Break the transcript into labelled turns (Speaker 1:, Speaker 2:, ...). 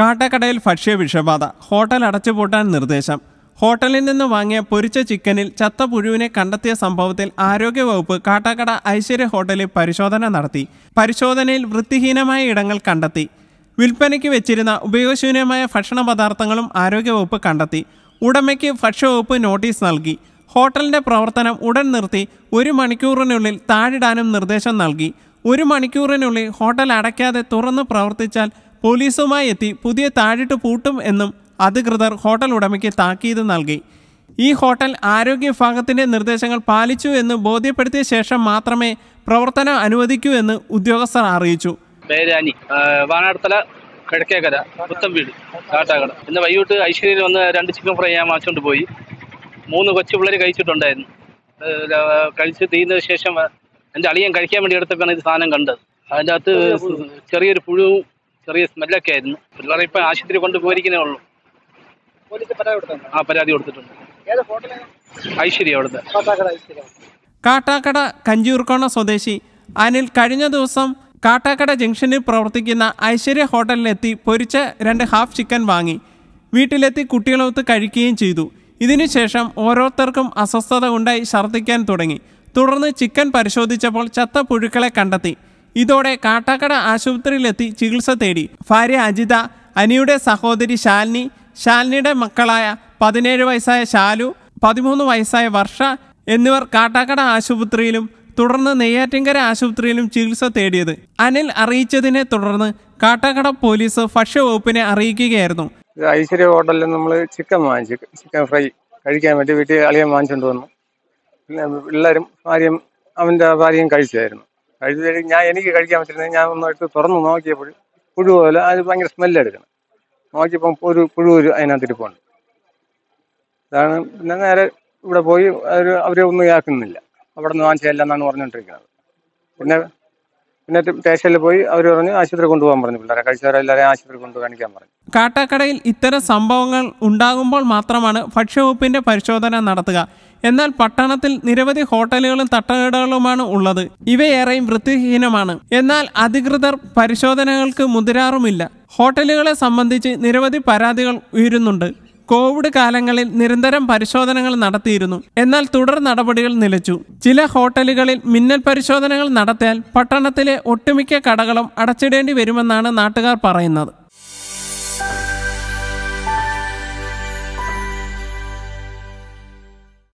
Speaker 1: കാട്ടക്കടയിൽ ഭക്ഷ്യ വിഷബാധ ഹോട്ടൽ അടച്ചുപൂട്ടാൻ നിർദ്ദേശം. ഹോട്ടലിൽ നിന്ന് വാങ്ങിയ പൊരിച്ച ചിക്കനിൽ ചത്ത പുഴുവിനെ കണ്ടെത്തിയ സംഭവത്തിൽ ആരോഗ്യവകുപ്പ് കാട്ടാക്കട ഐശ്വര്യ ഹോട്ടലിൽ പരിശോധന നടത്തി. പരിശോധനയിൽ വൃത്തിഹീനമായ ഇടങ്ങൾ കണ്ടെത്തി. വിൽപ്പനയ്ക്ക് വെച്ചിരുന്ന ഉപയോഗശൂന്യമായ ഭക്ഷണ പദാർത്ഥങ്ങളും ആരോഗ്യവകുപ്പ് കണ്ടെത്തി. ഉടമയ്ക്ക് ഭക്ഷ്യവകുപ്പ് നോട്ടീസ് നൽകി. ഹോട്ടലിന്റെ പ്രവർത്തനം ഉടൻ നിർത്തി. ഒരു മണിക്കൂറിനുള്ളിൽ താഴിടാനും നിർദ്ദേശം നൽകി. ഒരു മണിക്കൂറിനുള്ളിൽ ഹോട്ടൽ അടയ്ക്കാതെ തുറന്ന് പ്രവർത്തിച്ചാൽ പോലീസുമായി എത്തി പുതിയ താഴിട്ട് പൂട്ടും എന്നും അധികൃതർ ഹോട്ടൽ ഉടമയ്ക്ക് താക്കീത് നൽകി. ഈ ഹോട്ടൽ ആരോഗ്യ വിഭാഗത്തിന്റെ നിർദ്ദേശങ്ങൾ പാലിച്ചു എന്ന് ബോധ്യപ്പെടുത്തിയ ശേഷം മാത്രമേ പ്രവർത്തനം അനുവദിക്കൂ എന്ന് ഉദ്യോഗസ്ഥർ അറിയിച്ചു.
Speaker 2: കിഴക്കേക്കര പുത്തം വീട് കാട്ടാക്കട. ഇന്ന് വൈകിട്ട് ഐശ്വര്യയിൽ വന്ന് രണ്ട് ചിക്കൻ ഫ്രൈ ഞാൻ വാങ്ങിച്ചുകൊണ്ട് പോയി. മൂന്ന് കൊച്ചു പിള്ളേർ കഴിച്ചിട്ടുണ്ടായിരുന്നു. കഴിച്ച് തീർന്നതിന് ശേഷം എന്റെ അളിയൻ കഴിക്കാൻ വേണ്ടി എടുത്തപ്പോഴാണ് ഇത് സാധനം കണ്ടത്. അതിന്റെ അകത്ത് ചെറിയൊരു പുഴുവും ചെറിയ സ്മെല്ലൊക്കെ ആയിരുന്നു. പിള്ളേരെ ഇപ്പം ആശുപത്രി കൊണ്ടുപോയിരിക്കുന്നേ ഉള്ളു. ആ പരാതി കൊടുത്തിട്ടുണ്ട്. ഐശ്വര്യ അവിടുത്തെ.
Speaker 1: കാട്ടാക്കട കഞ്ചിയൂർക്കോണ സ്വദേശി അനിൽ കഴിഞ്ഞ ദിവസം കാട്ടാക്കട ജംഗ്ഷനിൽ പ്രവർത്തിക്കുന്ന ഐശ്വര്യ ഹോട്ടലിലെത്തി പൊരിച്ച രണ്ട് ഹാഫ് ചിക്കൻ വാങ്ങി. വീട്ടിലെത്തി കുട്ടികളൊത്ത് കഴിക്കുകയും ചെയ്തു. ഇതിനുശേഷം ഓരോരുത്തർക്കും അസ്വസ്ഥത ഉണ്ടായി ഛർദ്ദിക്കാൻ തുടങ്ങി. തുടർന്ന് ചിക്കൻ പരിശോധിച്ചപ്പോൾ ചത്ത പുഴുക്കളെ കണ്ടെത്തി. ഇതോടെ കാട്ടാക്കട ആശുപത്രിയിലെത്തി ചികിത്സ തേടി. ഭാര്യ അജിത അനിയുടെ സഹോദരി ശാലിനി ശാലിനിയുടെ മക്കളായ പതിനേഴ് വയസ്സായ ശാലു പതിമൂന്ന് വയസ്സായ വർഷ എന്നിവർ കാട്ടാക്കട ആശുപത്രിയിലും തുടർന്ന് നെയ്യാറ്റിൻകര ആശുപത്രിയിലും ചികിത്സ തേടിയത്. അനിൽ അറിയിച്ചതിനെ തുടർന്ന് കാട്ടാക്കട പോലീസ് ഭക്ഷ്യവകുപ്പിനെ അറിയിക്കുകയായിരുന്നു.
Speaker 3: ഐശ്വര്യ ഹോട്ടലിൽ നമ്മൾ ചിക്കൻ വാങ്ങിച്ചു ചിക്കൻ ഫ്രൈ കഴിക്കാൻ വേണ്ടി വീട്ടിൽ അളിയൻ വാങ്ങിച്ചുകൊണ്ട് വന്നു. പിള്ളേരും ഭാര്യയും അവന്റെ ഭാര്യയും കഴിച്ചായിരുന്നു. കഴിച്ചു ഞാൻ എനിക്ക് കഴിക്കാൻ പറ്റുന്നത് ഞാൻ ഒന്ന് എടുത്ത് തുറന്ന് നോക്കിയപ്പോൾ പുഴു പോലെ അത് ഭയങ്കര സ്മെല്ലെടുക്കണം നോക്കിയപ്പം ഒരു പുഴു ഒരു അതിനകത്ത് ഇരിപ്പുണ്ട് അതാണ് പിന്നെ നേരെ ഇവിടെ പോയി അവർ അവരെ ഒന്നും ഇതാക്കുന്നില്ല. അവിടെ നിന്ന് വാങ്ങിച്ചതല്ല എന്നാണ് പറഞ്ഞുകൊണ്ടിരിക്കുന്നത്. പിന്നെ പിന്നെ സ്റ്റേഷനിൽ പോയി അവർ പറഞ്ഞു ആശുപത്രി കൊണ്ടുപോകാൻ പറഞ്ഞു പിള്ളേരെ. കഴിച്ചവരെ എല്ലാവരെയും ആശുപത്രി കൊണ്ടു കാണിക്കാൻ പറഞ്ഞു.
Speaker 1: കാട്ടാക്കടയിൽ ഇത്തരം സംഭവങ്ങൾ ഉണ്ടാകുമ്പോൾ മാത്രമാണ് ഭക്ഷ്യവകുപ്പിന്റെ പരിശോധന നടത്തുക. എന്നാൽ പട്ടണത്തിൽ നിരവധി ഹോട്ടലുകളും തട്ടകടകളുമാണ് ഉള്ളത്. ഇവയേറെയും വൃത്തിഹീനമാണ്. എന്നാൽ അധികൃതർ പരിശോധനകൾക്ക് മുതിരാറുമില്ല. ഹോട്ടലുകളെ സംബന്ധിച്ച് നിരവധി പരാതികൾ ഉയരുന്നുണ്ട്. കോവിഡ് കാലങ്ങളിൽ നിരന്തരം പരിശോധനകൾ നടത്തിയിരുന്നു. എന്നാൽ തുടർ നടപടികൾ നിലച്ചു. ചില ഹോട്ടലുകളിൽ മിന്നൽ പരിശോധനകൾ നടത്തിയാൽ പട്ടണത്തിലെ ഒട്ടുമിക്ക കടകളും അടച്ചിടേണ്ടി വരുമെന്നാണ് നാട്ടുകാർ പറയുന്നത്.